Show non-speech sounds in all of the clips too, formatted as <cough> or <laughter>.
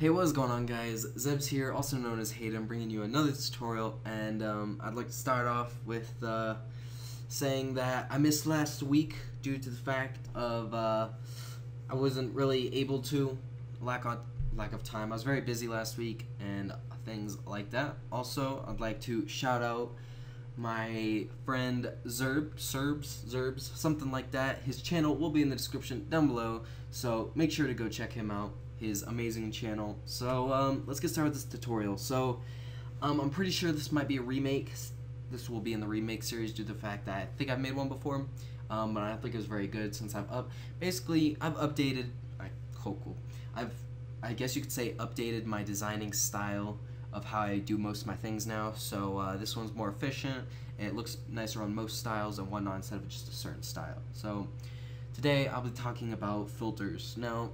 Hey, what's going on guys? Zebs here, also known as Hayden, bringing you another tutorial, and um, I'd like to start off with uh, saying that I missed last week due to the fact of uh, I wasn't really able to, lack on lack of time. I was very busy last week and things like that. Also, I'd like to shout out my friend Zerb, Serbs, Zerbs, something like that. His channel will be in the description down below, so make sure to go check him out his amazing channel. So um, let's get started with this tutorial. So um, I'm pretty sure this might be a remake. This will be in the remake series due to the fact that I think I've made one before, um, but I think it was very good since I've up. Basically, I've updated. I cool, cool. I've I guess you could say updated my designing style of how I do most of my things now. So uh, this one's more efficient and it looks nicer on most styles and whatnot instead of just a certain style. So today I'll be talking about filters. Now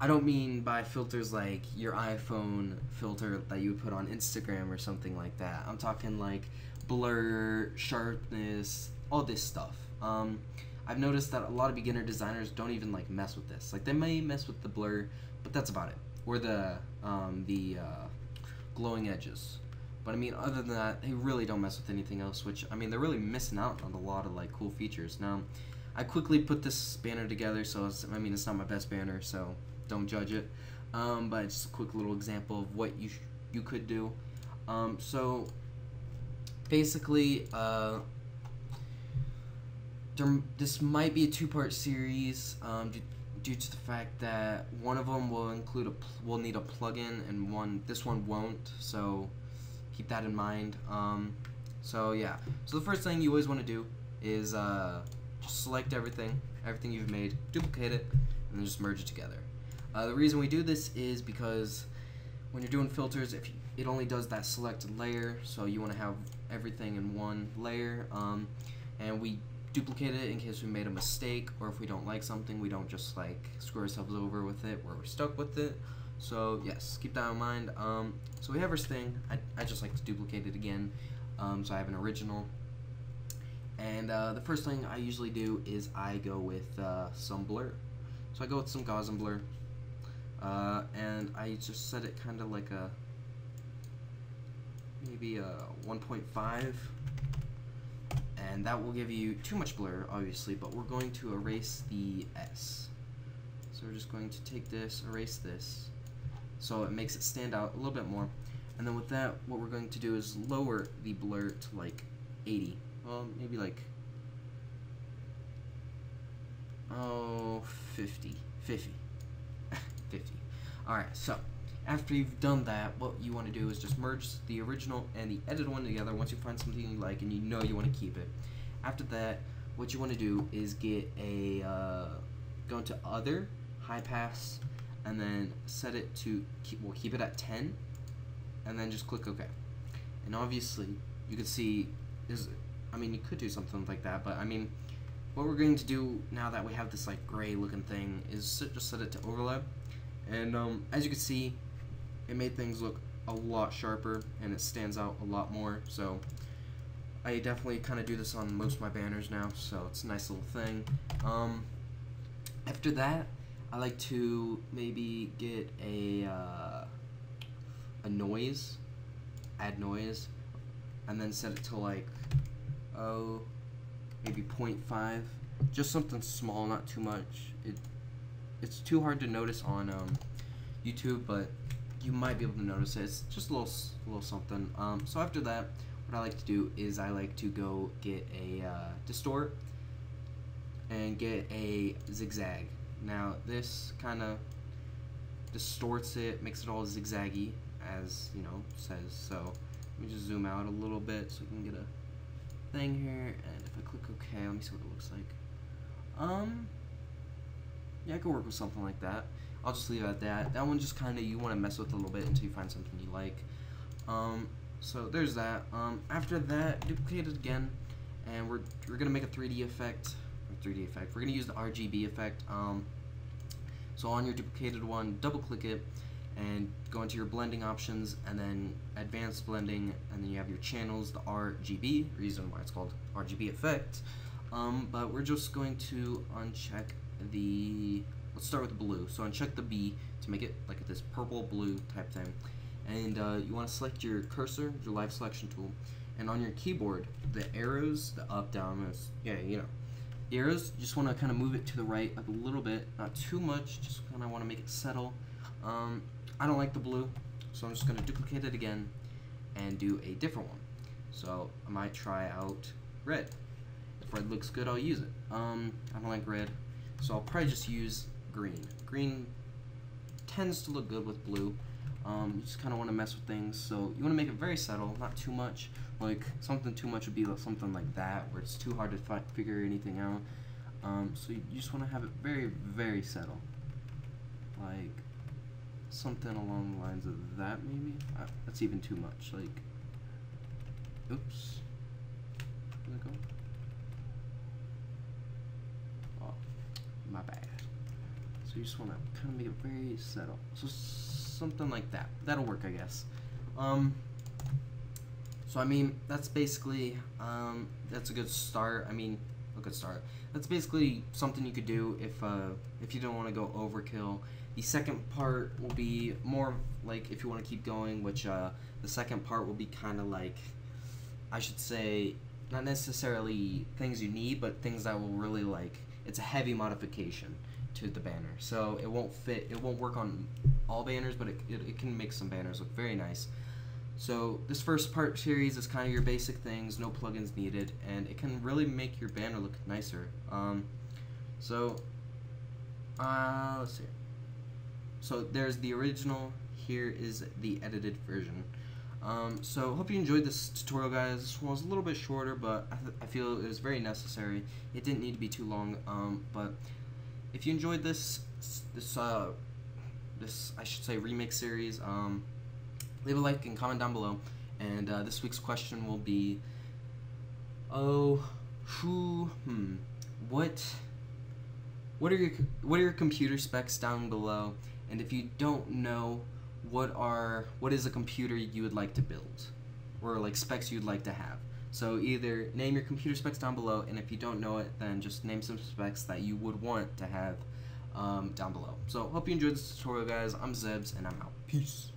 I don't mean by filters like your iPhone filter that you would put on Instagram or something like that. I'm talking like blur, sharpness, all this stuff. Um, I've noticed that a lot of beginner designers don't even like mess with this. Like they may mess with the blur, but that's about it. Or the um, the uh, glowing edges. But I mean, other than that, they really don't mess with anything else. Which I mean, they're really missing out on a lot of like cool features. Now, I quickly put this banner together, so I mean, it's not my best banner, so don't judge it. Um, but just a quick little example of what you you could do. Um, so basically, uh, there, this might be a two-part series um, due, to the fact that one of them will include a will need a plugin and one this one won't. So keep that in mind. Um, so yeah. So the first thing you always want to do is uh, just select everything, everything you've made, duplicate it, and then just merge it together. Uh, the reason we do this is because when you're doing filters, if you, it only does that selected layer, so you want to have everything in one layer, um, and we duplicate it in case we made a mistake, or if we don't like something, we don't just like screw ourselves over with it, where we're stuck with it. So yes, keep that in mind. Um, so we have our thing. I, I just like to duplicate it again, um, so I have an original. And uh, the first thing I usually do is I go with uh, some blur. So I go with some Gaussian blur. Uh, and I just set it kind of like a maybe a 1.5 and that will give you too much blur obviously but we're going to erase the S. So we're just going to take this erase this so it makes it stand out a little bit more. And then with that what we're going to do is lower the blur to like 80 well maybe like oh 50 50 <laughs> 50. Alright, so after you've done that, what you want to do is just merge the original and the edited one together once you find something you like and you know you want to keep it. After that, what you want to do is get a, uh, go into other, high pass, and then set it to, keep, we'll keep it at 10, and then just click OK. And obviously, you can see, is I mean, you could do something like that, but I mean, what we're going to do now that we have this like gray looking thing is just set it to overlap. and um, as you can see, it made things look a lot sharper and it stands out a lot more. So I definitely kind of do this on most of my banners now, so it's a nice little thing. Um, after that, I like to maybe get a uh, a noise, add noise, and then set it to like oh maybe 0.5, just something small, not too much. It it's too hard to notice on um, YouTube, but you might be able to notice it. It's just a little, little something. Um, so after that, what I like to do is I like to go get a uh, distort and get a zigzag. Now this kind of distorts it, makes it all zigzaggy, as you know says. So let me just zoom out a little bit so we can get a thing here. And if I click OK, let me see what it looks like. Um, yeah, I could work with something like that. I'll just leave it at that. That one just kind of you want to mess with a little bit until you find something you like. Um, so there's that. Um, after that, duplicate it again, and we're we're gonna make a 3D effect. 3D effect. We're gonna use the RGB effect. Um, so on your duplicated one, double click it, and go into your blending options, and then advanced blending, and then you have your channels, the RGB. Reason why it's called RGB effect. Um, but we're just going to uncheck the let's start with the blue. So uncheck the B to make it like this purple blue type thing. And uh, you want to select your cursor, your live selection tool, and on your keyboard, the arrows, the up, down, yeah, you know, the arrows, just want to kind of move it to the right a little bit, not too much, just kind of want to make it settle. Um, I don't like the blue, so I'm just going to duplicate it again and do a different one. So I might try out red. If red looks good, I'll use it. Um, I don't like red, so I'll probably just use green. Green tends to look good with blue. Um, you just kind of want to mess with things, so you want to make it very subtle, not too much. Like something too much would be like something like that, where it's too hard to fi figure anything out. Um, so you just want to have it very, very subtle, like something along the lines of that, maybe. Uh, that's even too much. Like, oops. Where'd it go? Oh, my bad. So you just want to kind of make it very subtle. So something like that. That'll work, I guess. Um, so I mean, that's basically um, that's a good start. I mean, a good start. That's basically something you could do if uh, if you don't want to go overkill. The second part will be more like if you want to keep going, which uh, the second part will be kind of like I should say not necessarily things you need, but things that will really like it's a heavy modification to the banner. So it won't fit, it won't work on all banners, but it, it, it, can make some banners look very nice. So this first part series is kind of your basic things, no plugins needed, and it can really make your banner look nicer. Um, so, uh, let's see. So there's the original, here is the edited version. Um, so hope you enjoyed this tutorial guys. This one was a little bit shorter, but I, I feel it was very necessary. It didn't need to be too long, um, but if you enjoyed this, this, uh, this, I should say, remix series, um, leave a like and comment down below. And uh, this week's question will be, oh, who, hmm, what, what are your, what are your computer specs down below? And if you don't know, what are, what is a computer you would like to build, or like specs you'd like to have? So either name your computer specs down below, and if you don't know it, then just name some specs that you would want to have um, down below. So hope you enjoyed this tutorial, guys. I'm Zebs, and I'm out. Peace.